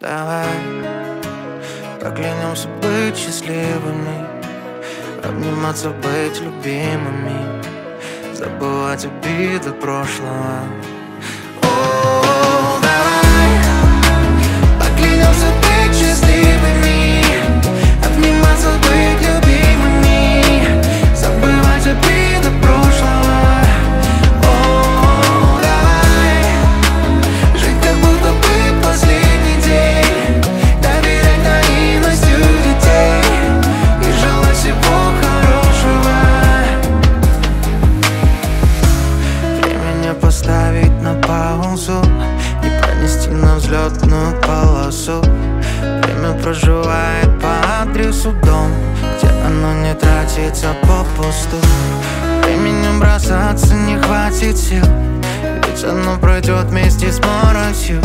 Давай поклянемся быть счастливыми Обниматься, быть любимыми Забывать обиды прошлого взлетную полосу. Время проживает по адресу дом Где оно не тратится попусту. Временем бросаться не хватит сил Ведь оно пройдет вместе с моросью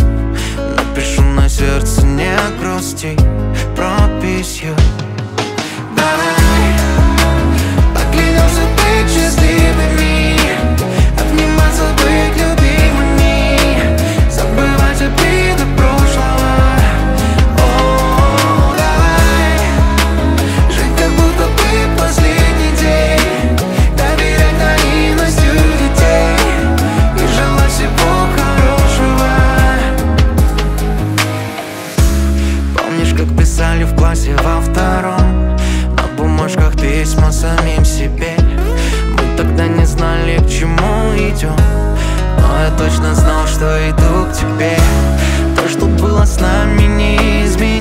писали в классе во втором. На бумажках письма самим себе. Мы тогда не знали, к чему идем. Но я точно знал, что иду к тебе. То, что было с нами, не изменить